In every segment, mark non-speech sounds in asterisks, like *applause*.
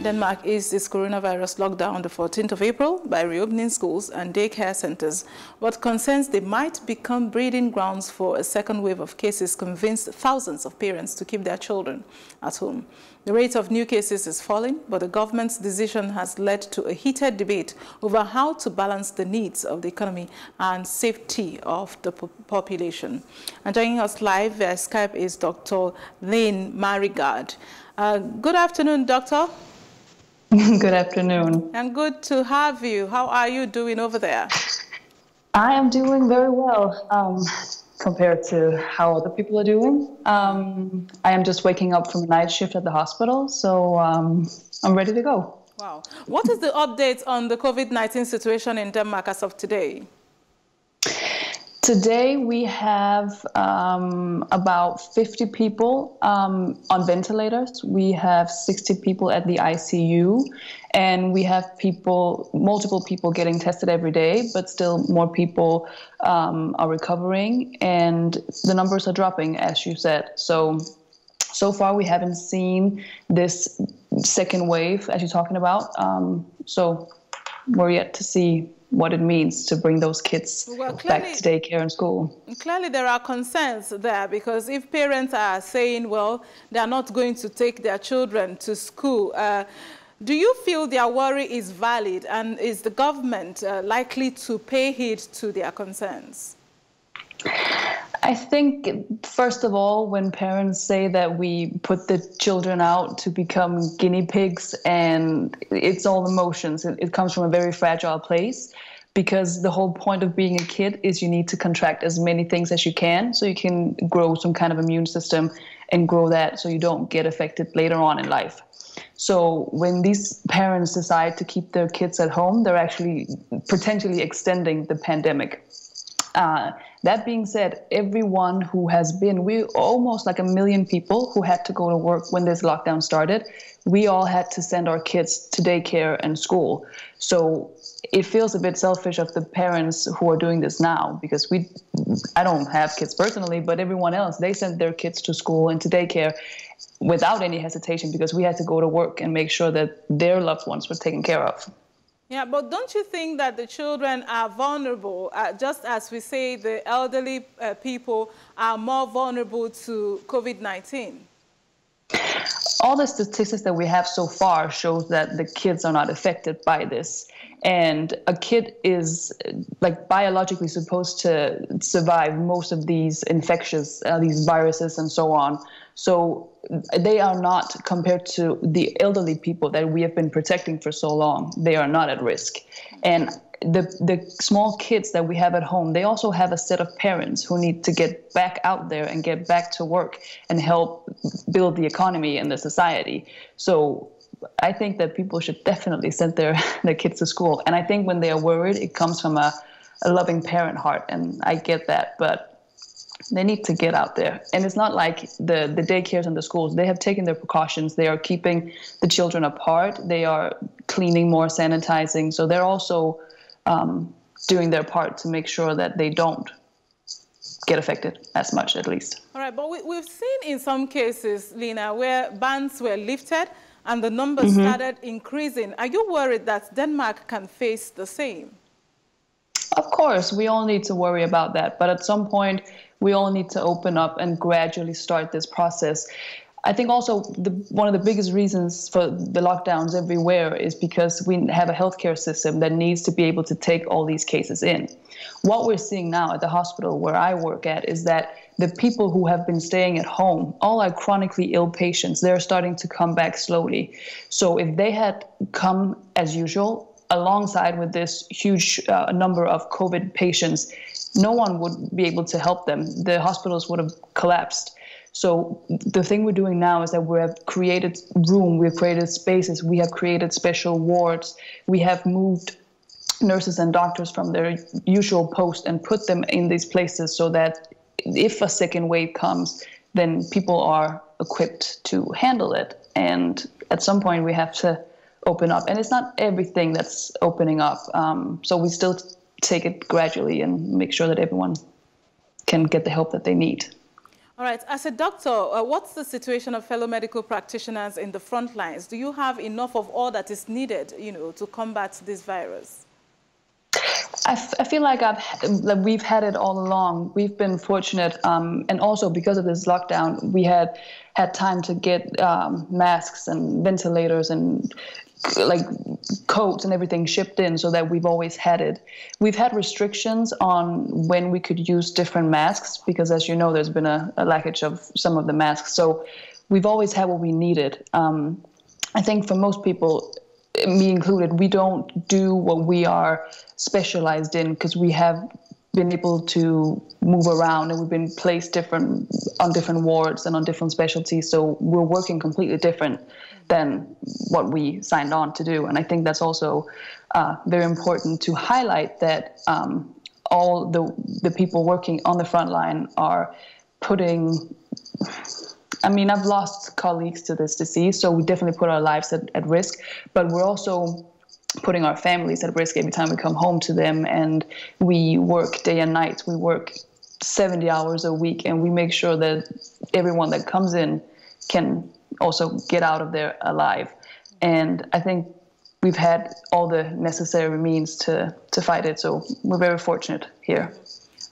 Denmark eased its coronavirus lockdown on the 14th of April by reopening schools and daycare centers, but concerns they might become breeding grounds for a second wave of cases convinced thousands of parents to keep their children at home. The rate of new cases is falling, but the government's decision has led to a heated debate over how to balance the needs of the economy and safety of the population. And joining us live via Skype is Dr. Lynn Mariegaard. Uh, good afternoon, Doctor. *laughs* Good afternoon. And good to have you. How are you doing over there? I am doing very well um, compared to how other people are doing. Um, I am just waking up from a night shift at the hospital, so um, I'm ready to go. Wow. What is the update on the COVID 19 situation in Denmark as of today? Today we have um, about 50 people um, on ventilators. We have 60 people at the ICU, and we have people, multiple people getting tested every day, but still more people um, are recovering, and the numbers are dropping, as you said. So, so far we haven't seen this second wave, as you're talking about. Um, so, we're yet to see what it means to bring those kids well, clearly, back to daycare and school. Clearly, there are concerns there because if parents are saying, well, they're not going to take their children to school, uh, do you feel their worry is valid and is the government uh, likely to pay heed to their concerns? I think, first of all, when parents say that we put the children out to become guinea pigs and it's all emotions, it, it comes from a very fragile place because the whole point of being a kid is you need to contract as many things as you can so you can grow some kind of immune system and grow that so you don't get affected later on in life. So when these parents decide to keep their kids at home, they're actually potentially extending the pandemic. Uh, that being said, everyone who has been, we almost like a million people who had to go to work when this lockdown started, we all had to send our kids to daycare and school. So it feels a bit selfish of the parents who are doing this now because we, I don't have kids personally, but everyone else, they sent their kids to school and to daycare without any hesitation because we had to go to work and make sure that their loved ones were taken care of. Yeah, but don't you think that the children are vulnerable, uh, just as we say the elderly uh, people are more vulnerable to COVID-19? All the statistics that we have so far shows that the kids are not affected by this. And a kid is like biologically supposed to survive most of these infectious, uh, these viruses and so on. So they are not compared to the elderly people that we have been protecting for so long. They are not at risk. And the the small kids that we have at home, they also have a set of parents who need to get back out there and get back to work and help build the economy and the society. So I think that people should definitely send their, *laughs* their kids to school. And I think when they are worried, it comes from a, a loving parent heart. And I get that. But they need to get out there. And it's not like the, the daycares and the schools, they have taken their precautions. They are keeping the children apart, they are cleaning more, sanitizing. So they're also um, doing their part to make sure that they don't get affected as much, at least. All right, but we, have seen in some cases, Lena, where bans were lifted and the numbers mm -hmm. started increasing. Are you worried that Denmark can face the same? Of course, we all need to worry about that. But at some point, we all need to open up and gradually start this process. I think also the, one of the biggest reasons for the lockdowns everywhere is because we have a healthcare system that needs to be able to take all these cases in. What we're seeing now at the hospital where I work at is that the people who have been staying at home, all our chronically ill patients, they're starting to come back slowly. So if they had come as usual, alongside with this huge uh, number of COVID patients, no one would be able to help them. The hospitals would have collapsed. So the thing we're doing now is that we have created room, we've created spaces, we have created special wards, we have moved nurses and doctors from their usual post and put them in these places so that if a second wave comes, then people are equipped to handle it. And at some point, we have to open up. And it's not everything that's opening up. Um, so we still take it gradually and make sure that everyone can get the help that they need. All right, as a doctor, uh, what's the situation of fellow medical practitioners in the front lines? Do you have enough of all that is needed, you know, to combat this virus? I, feel like I've like we've had it all along. We've been fortunate, um, and also because of this lockdown, we had had time to get um, masks and ventilators and like coats and everything shipped in so that we've always had it. We've had restrictions on when we could use different masks because, as you know, there's been a, a lackage of some of the masks. So we've always had what we needed. Um, I think for most people, me included, we don't do what we are specialized in because we have been able to move around and we've been placed different on different wards and on different specialties. So we're working completely different than what we signed on to do. And i think that's also uh, very important to highlight that um, all the the people working on the front line are putting I mean, I've lost colleagues to this disease, so we definitely put our lives at, at risk, but we're also putting our families at risk every time we come home to them and we work day and night. We work 70 hours a week and we make sure that everyone that comes in can also get out of there alive. And i think we've had all the necessary means to to fight it so we're very fortunate here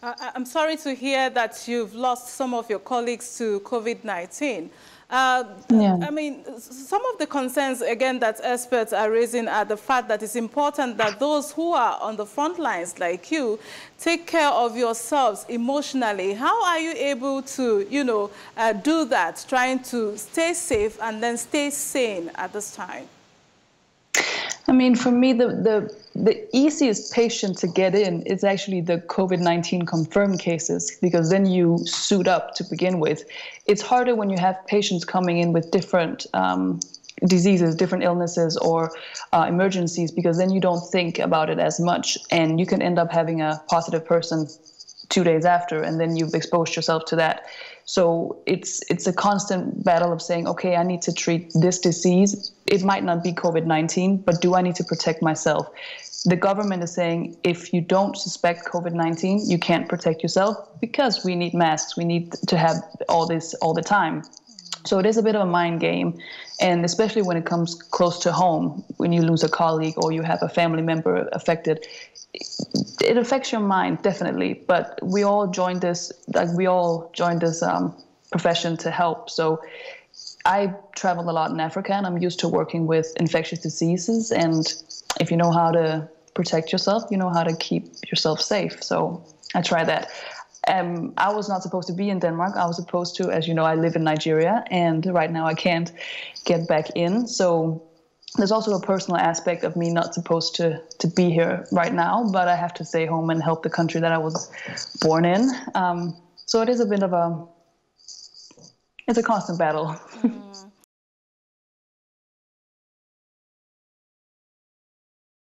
uh, i'm sorry to hear that you've lost some of your colleagues to covid-19 uh, yeah. I mean, some of the concerns, again, that experts are raising are the fact that it's important that those who are on the front lines, like you, take care of yourselves emotionally. How are you able to, you know, uh, do that, trying to stay safe and then stay sane at this time? I mean, for me, the, the, the easiest patient to get in is actually the COVID 19 confirmed cases because then you suit up to begin with. It's harder when you have patients coming in with different um, diseases, different illnesses, or uh, emergencies because then you don't think about it as much and you can end up having a positive person two days after and then you've exposed yourself to that. So it's it's a constant battle of saying, okay, I need to treat this disease. It might not be COVID nineteen, but do I need to protect myself? The government is saying if you don't suspect COVID nineteen, you can't protect yourself because we need masks. We need to have all this all the time. So it is a bit of a mind game, and especially when it comes close to home, when you lose a colleague or you have a family member affected, it affects your mind definitely but we all joined this like we all joined this um, profession to help so i travel a lot in africa and i'm used to working with infectious diseases and if you know how to protect yourself you know how to keep yourself safe so i try that um, I was not supposed to be in Denmark. I was supposed to, as you know, I live in Nigeria, and right now I can't get back in. So there's also a personal aspect of me not supposed to to be here right now, but I have to stay home and help the country that I was born in. Um, so it is a bit of a it's a constant battle. *laughs*